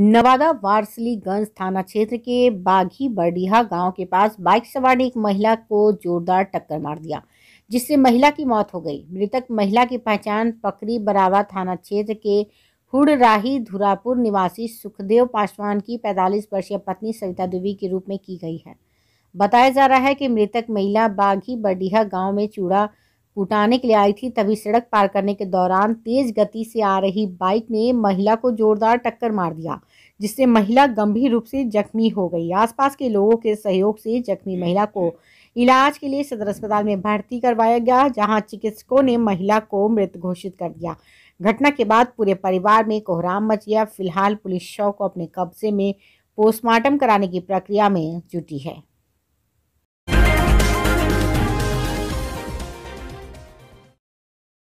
नवादा वारसलीगंज थाना क्षेत्र के बाघी बरडीहा गाँव के पास बाइक सवार ने एक महिला को जोरदार टक्कर मार दिया, जिससे महिला की मौत हो गई। मृतक महिला की पहचान पकड़ी बरावा थाना क्षेत्र के हुड़राही धुरापुर निवासी सुखदेव पासवान की 45 वर्षीय पत्नी सविता देवी के रूप में की गई है। बताया जा रहा है कि मृतक महिला बाघी बरडीहा गाँव में चूड़ा कुटाने के लिए आई थी, तभी सड़क पार करने के दौरान तेज गति से आ रही बाइक ने महिला को जोरदार टक्कर मार दिया। जिससे महिला गंभीर रूप से जख्मी हो गई। आसपास के लोगों के सहयोग से जख्मी महिला को इलाज के लिए सदर अस्पताल में भर्ती करवाया गया जहाँ चिकित्सकों ने महिला को मृत घोषित कर दिया। घटना के बाद पूरे परिवार में कोहराम मच गया। फ़िलहाल पुलिस शव को अपने कब्जे में पोस्टमार्टम कराने की प्रक्रिया में जुटी है।